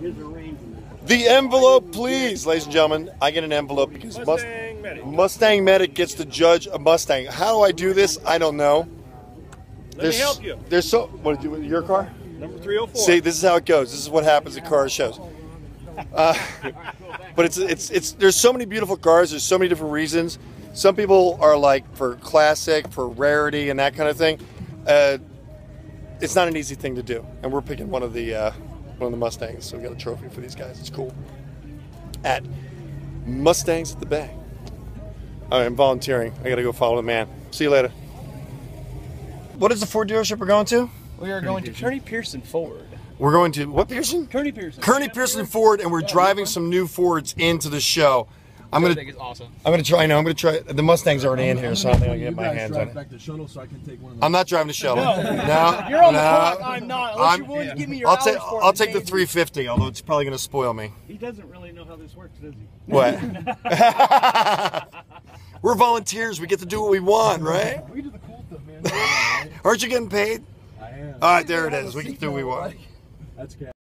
The envelope, please, ladies and gentlemen. I get an envelope because Mustang, Mustang Medic. Mustang Medic gets to judge a Mustang. How do I do this? I don't know. Let me help you. There's so. What do you with your car? Number 304. See, this is how it goes. This is what happens at car shows. Uh, but it's it's it's there's so many beautiful cars. There's so many different reasons. Some people are like for classic, for rarity, and that kind of thing. Uh, it's not an easy thing to do, and we're picking one of the uh, one of the Mustangs. So we got a trophy for these guys. It's cool. At Mustangs at the Bay. All right, I'm volunteering. I got to go follow the man. See you later. What is the Ford dealership we're going to? We are going to Kearny Pearson Ford. We're going to what Pearson? Kearny Pearson. Kearny Pearson Ford, and we're driving some new Fords into the show. I'm gonna, think it's awesome. I'm gonna try. No, I'm gonna try. The Mustang's already in here, so I don't think I can get my hands on it. shuttle so i can take one i'm not driving the shuttle. No, You're on the no. clock. I'm not. Unless I'm- you're willing to give me your I'll hours take. I'll take the 350, although it's probably gonna spoil me. He doesn't really know how this works, does he? What? We're volunteers. We get to do what we want, right? We do the cool stuff, man. Aren't you getting paid? I am. All right, there it is. We can do what we want. That's cat.